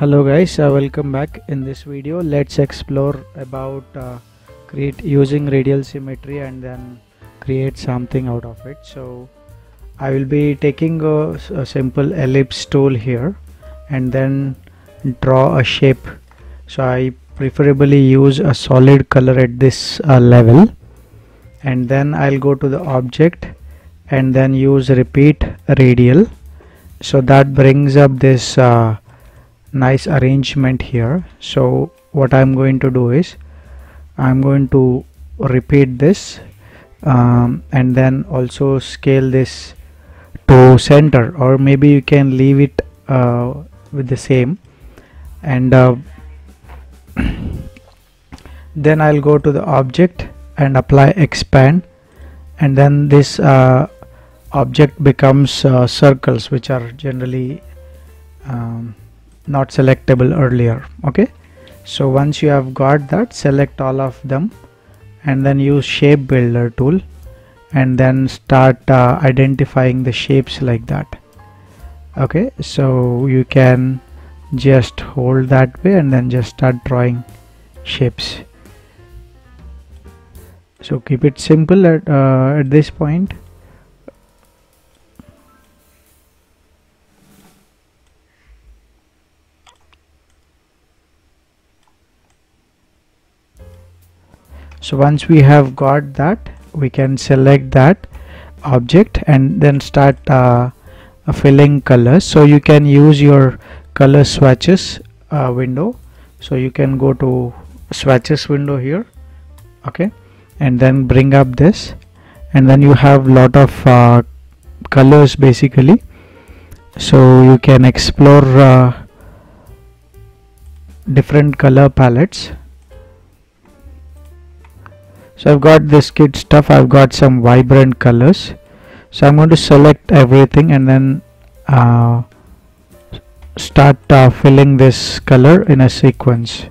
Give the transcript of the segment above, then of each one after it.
hello guys. Uh, welcome back in this video. Let's explore about uh, create using radial symmetry and then create something out of it. So I will be taking a, a simple ellipse tool here and then draw a shape. So I preferably use a solid color at this uh, level. And then I'll go to the object and then use repeat radial. So that brings up this uh, nice arrangement here. So what I'm going to do is I'm going to repeat this um, and then also scale this to center or maybe you can leave it uh, with the same. And uh, then I'll go to the object and apply expand. And then this uh, object becomes uh, circles which are generally not selectable earlier okay? So once you have got that select all of them and then use shape builder tool and then start uh, identifying the shapes like that okay? So you can just hold that way and then just start drawing shapes. So keep it simple at, uh, at this point so once we have got that we can select that object and then start uh, filling colors. So you can use your color swatches uh, window. So you can go to swatches window here okay and then bring up this. And then you have lot of uh, colors basically. So you can explore uh, different color palettes so I've got this kit stuff. I've got some vibrant colors. So I'm going to select everything and then uh, start uh, filling this color in a sequence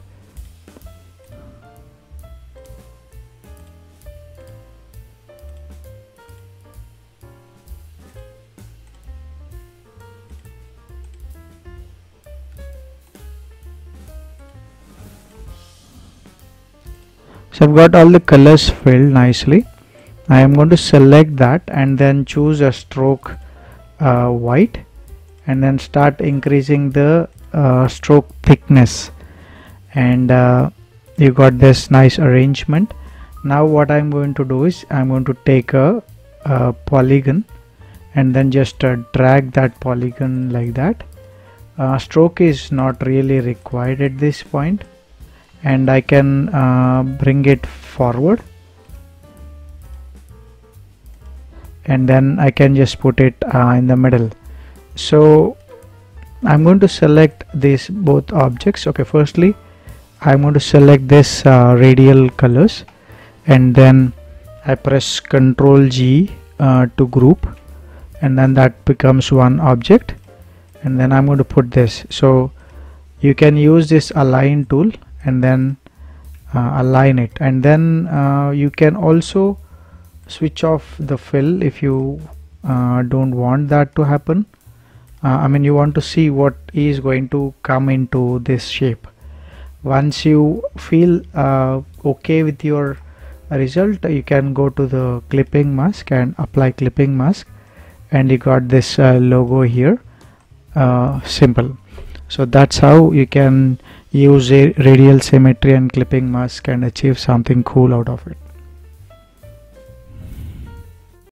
so I've got all the colors filled nicely. I am going to select that and then choose a stroke uh, white and then start increasing the uh, stroke thickness. And uh, you got this nice arrangement. Now what I'm going to do is I'm going to take a, a polygon and then just uh, drag that polygon like that. Uh, stroke is not really required at this point and I can uh, bring it forward. And then I can just put it uh, in the middle. So I'm going to select these both objects. Okay firstly I'm going to select this uh, radial colors. And then I press ctrl G uh, to group. And then that becomes one object. And then I'm going to put this. So you can use this align tool and then uh, align it. And then uh, you can also switch off the fill if you uh, don't want that to happen. Uh, I mean you want to see what is going to come into this shape. Once you feel uh, okay with your result you can go to the clipping mask and apply clipping mask. And you got this uh, logo here. Simple. So that's how you can use a radial symmetry and clipping mask and achieve something cool out of it